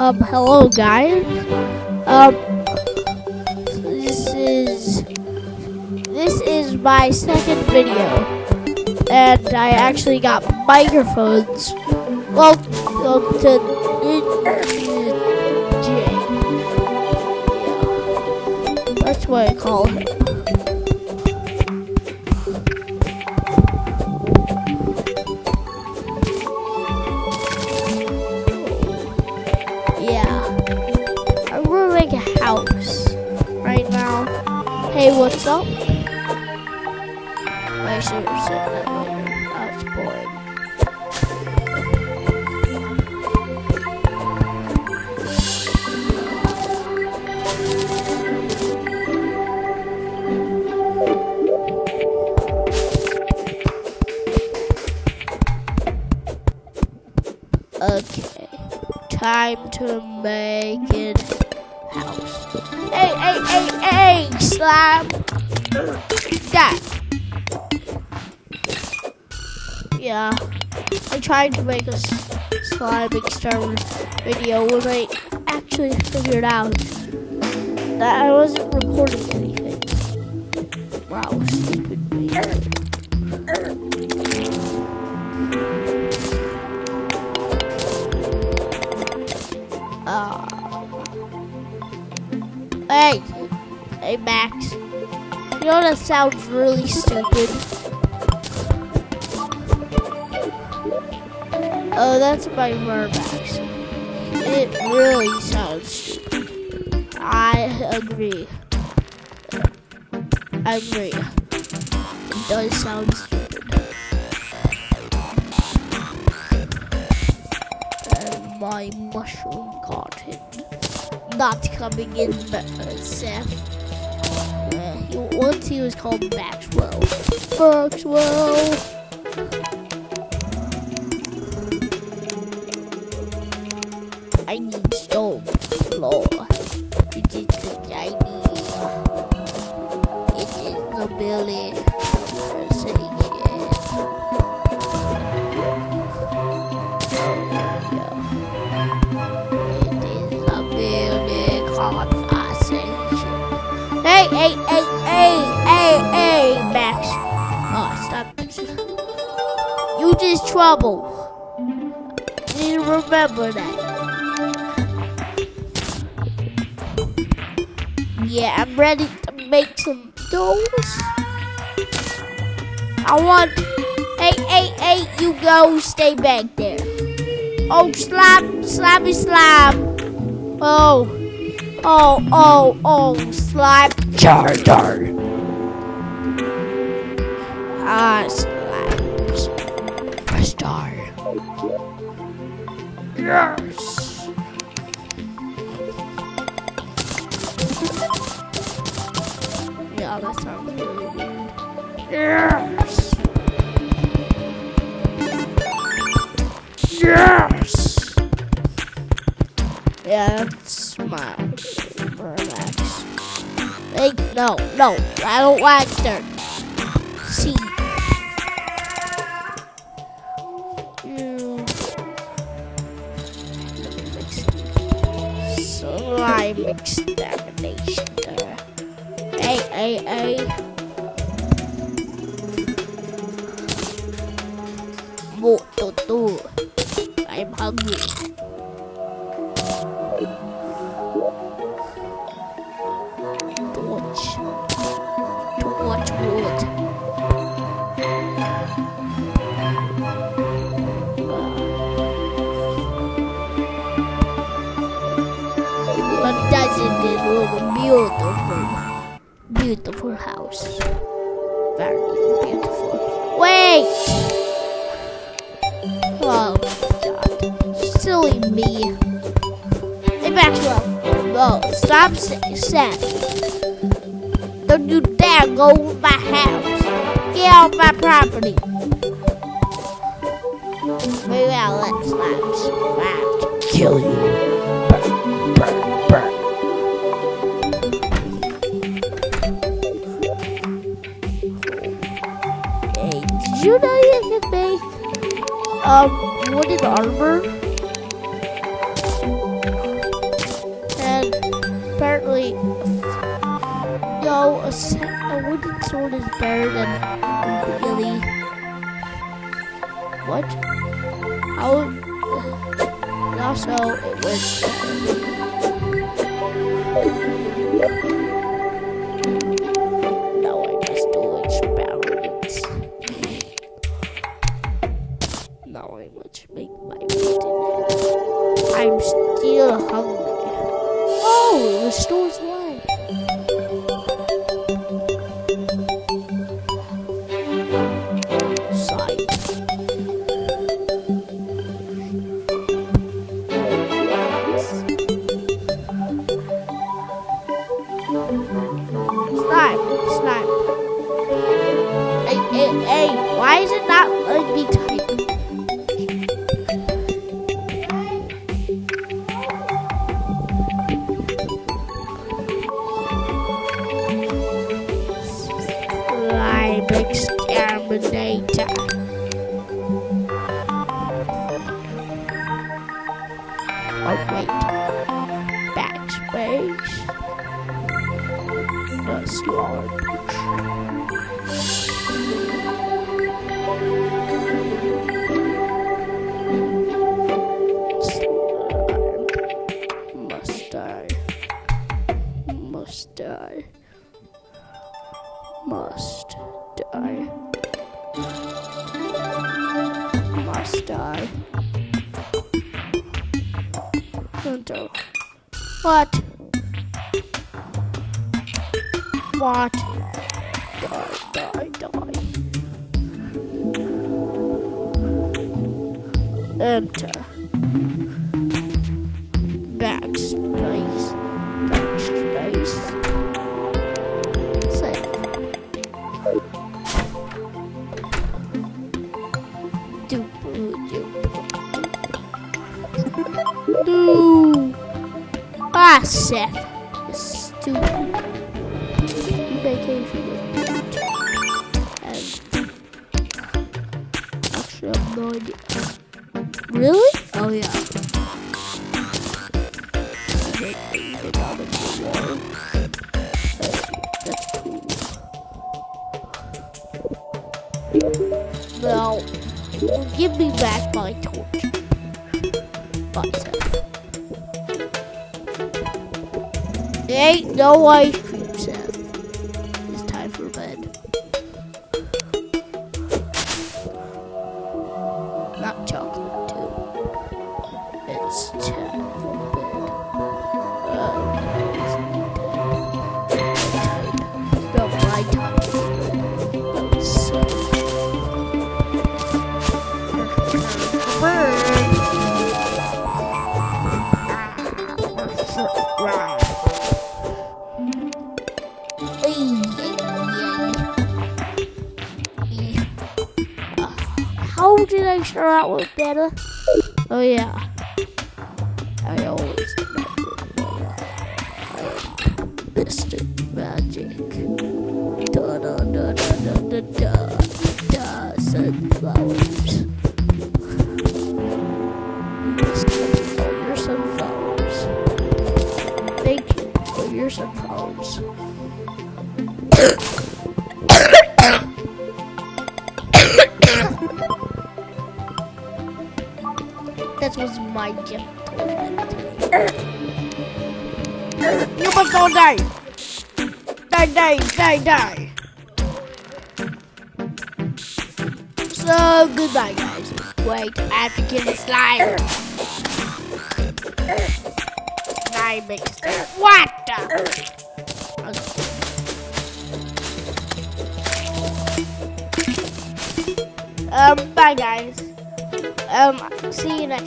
Um, hello guys. Um, this is this is my second video, and I actually got microphones. Welcome to. That's what I call him. What's up? I should have said that. That's boring. Okay. Time to make it slime. That. Yeah. I tried to make a slime experiment video when I actually figured out that I wasn't recording anything. Wow, stupid. Sounds really stupid. Oh, that's my Max. It really sounds stupid. I agree. I agree. It does sound stupid. And my mushroom content not coming in, but uh. Once he was called Maxwell. Maxwell. I need Hey, hey, hey, hey, hey, Max. Oh, stop. You just trouble. You Need to remember that. Yeah, I'm ready to make some doughs. I want. Hey, hey, hey, you go stay back there. Oh, slap, slappy slap. Oh, oh, oh, oh, slap. Char char. Ah, slap. A star. Yes. Yeah, that sounds really weird. Yes. Yes. Yeah, relax. Hey, no, no, I don't like dirt. See. Mm. Slime extermination. Hey, hey, hey. What to do? I'm hungry. Look beautiful? Beautiful house. Very beautiful. Wait! Oh, God. Silly me. Hey, Maxwell. No, stop saying Don't you dare go over my house. Get off my property. Maybe I'll let Slime survive. Kill you. Burr, burr, um, wooden armor. And apparently, no, a, a wooden sword is better than really. What? How? And also, it was. Hey, hey, hey, why is it not letting me type? Slime exterminator. Oh, wait. Backspace. The slime. What? What? Die, die, die. Enter. Backspace. Backspace. Seth. You stupid. Vacation with And actually, I have no idea. Really? Oh yeah. Okay, I got it for water. Hey, That's cool. Now, give me back my torch. Bye, Seth. There ain't no ice cream, Seth. It's time for bed. Not chocolate, too. It's time for bed. It's was How did I start out with better? Oh yeah. I always Mr. Magic. Da da da da da da da da sunflowers. My gentleman. You must all die! Die, die, die, die! So, goodbye, guys. Wait, I have to kill the slime. Slime makes What the? Um, bye, guys. Um, see you next